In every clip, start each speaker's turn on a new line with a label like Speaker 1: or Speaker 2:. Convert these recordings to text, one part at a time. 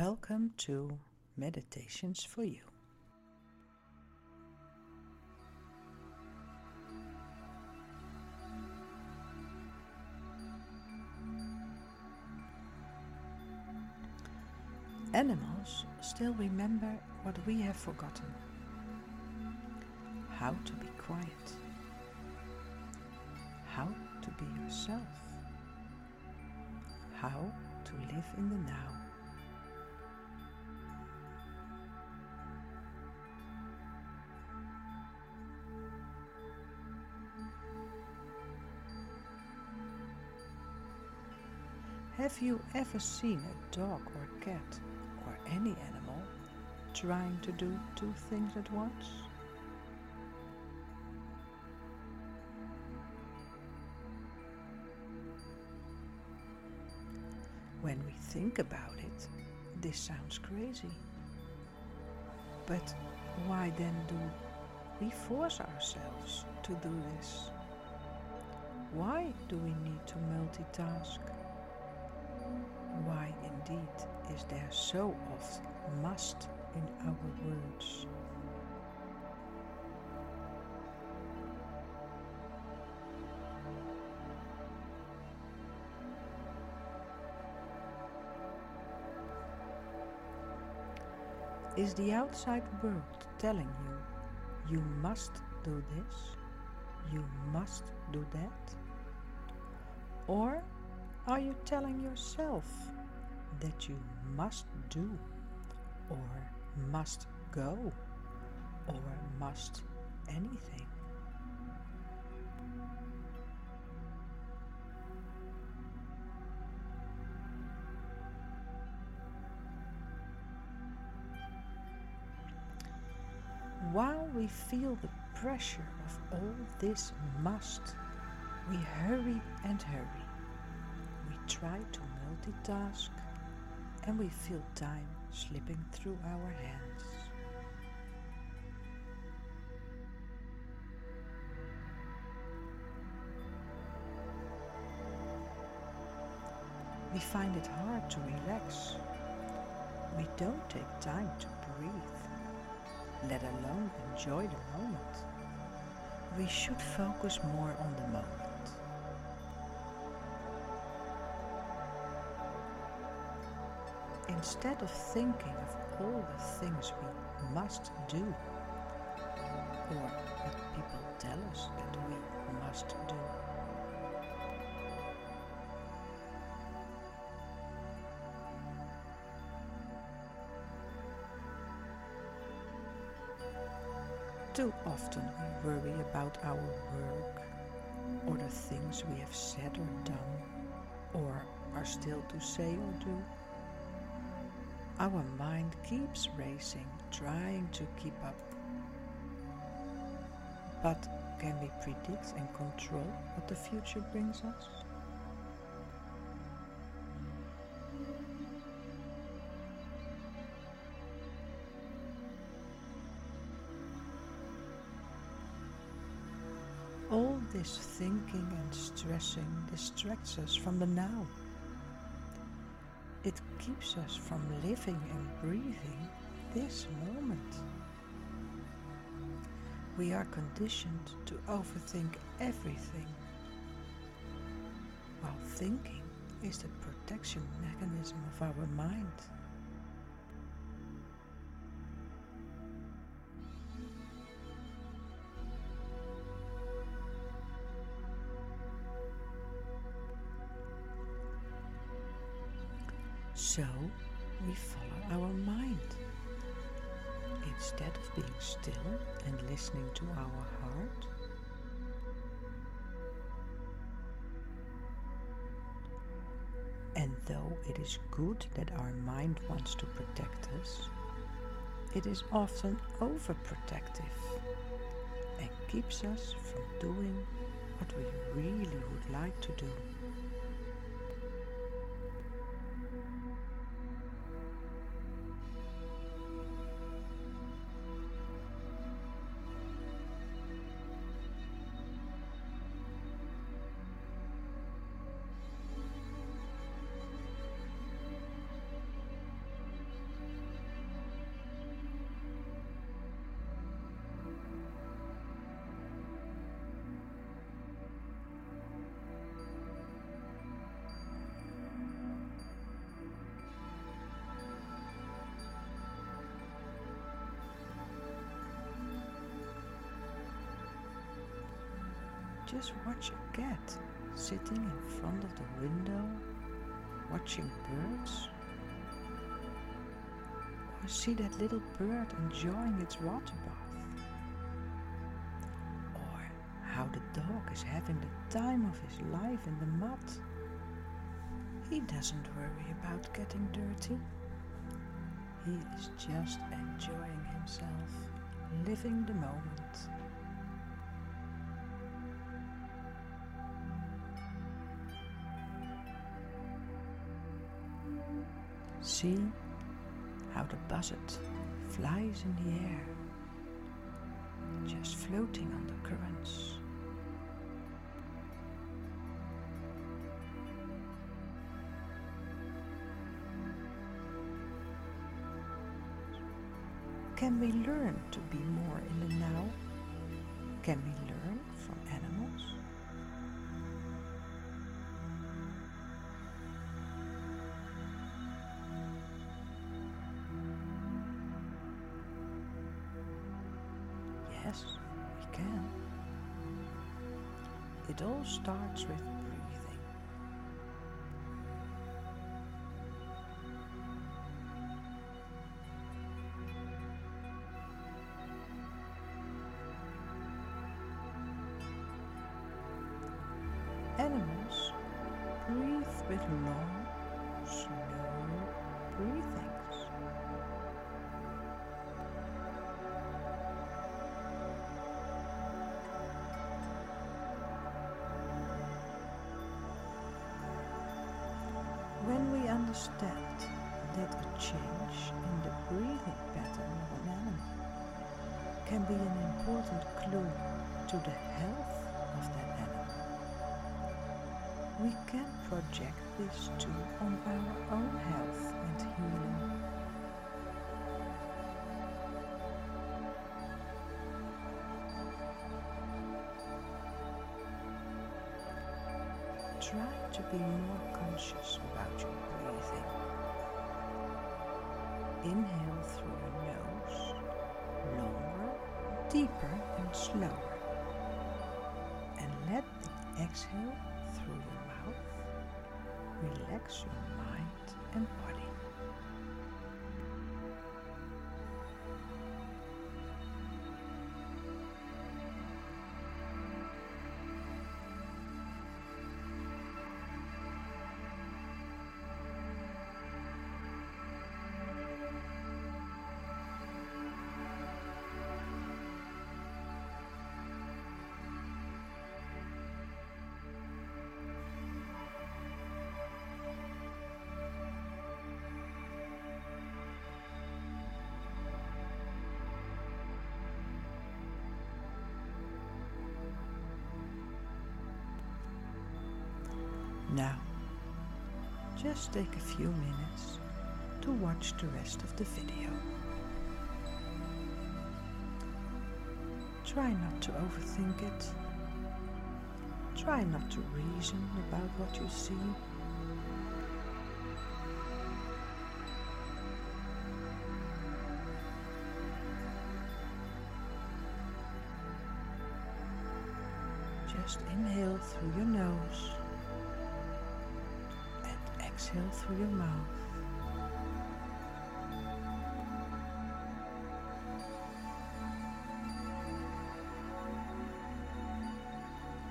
Speaker 1: Welcome to Meditations for You. Animals still remember what we have forgotten how to be quiet, how to be yourself, how to live in the now. Have you ever seen a dog or cat or any animal trying to do two things at once? When we think about it, this sounds crazy. But why then do we force ourselves to do this? Why do we need to multitask? Indeed is there so oft must in our words? Is the outside world telling you you must do this, you must do that? Or are you telling yourself that you must do, or must go, or must anything? While we feel the pressure of all this must, we hurry and hurry. We try to multitask and we feel time slipping through our hands. We find it hard to relax. We don't take time to breathe let alone enjoy the moment. We should focus more on the moment. Instead of thinking of all the things we must do, or what people tell us that we must do. Too often we worry about our work or the things we have said or done or are still to say or do. Our mind keeps racing, trying to keep up. But can we predict and control what the future brings us? All this thinking and stressing distracts us from the now. Keeps us from living and breathing this moment. We are conditioned to overthink everything, while thinking is the protection mechanism of our mind. So we follow our mind. Instead of being still and listening to our heart, and though it is good that our mind wants to protect us, it is often overprotective and keeps us from doing what we really would like to do. Just watch a cat sitting in front of the window, watching birds. Or see that little bird enjoying its water bath. Or how the dog is having the time of his life in the mud. He doesn't worry about getting dirty. He is just enjoying himself, living the moment. See how the buzzard flies in the air, just floating on the currents. Can we learn to be more in the now? Can we learn from animals? Starts with breathing. Animals breathe with long, understand that a change in the breathing pattern of an animal can be an important clue to the health of that animal, we can project this too on our own health and healing. Try to be more conscious about your breathing. Inhale through your nose, longer, deeper, and slower. And let the exhale through your mouth relax your mind and body. Now, just take a few minutes to watch the rest of the video. Try not to overthink it. Try not to reason about what you see. Just inhale through your nose exhale through your mouth.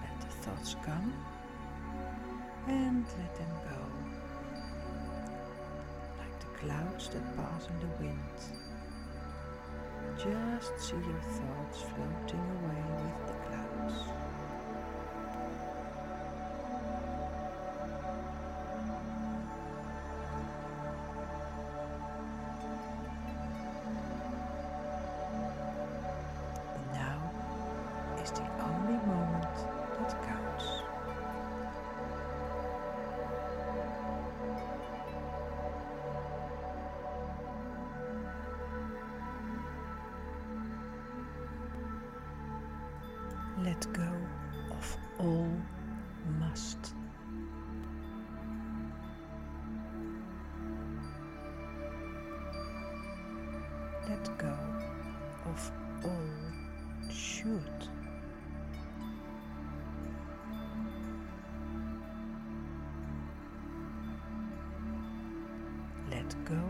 Speaker 1: Let the thoughts come and let them go. Like the clouds that pass in the wind. Just see your thoughts floating away with the clouds. of all should. Let go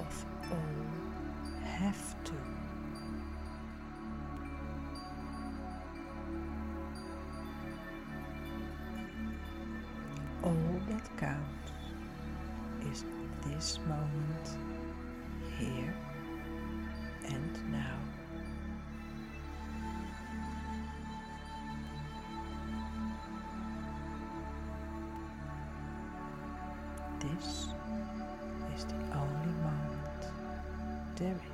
Speaker 1: of all have to. All that counts is this moment here and This is the only moment there is.